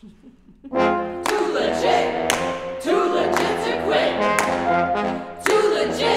Too legit! Too legit to quit! Too legit!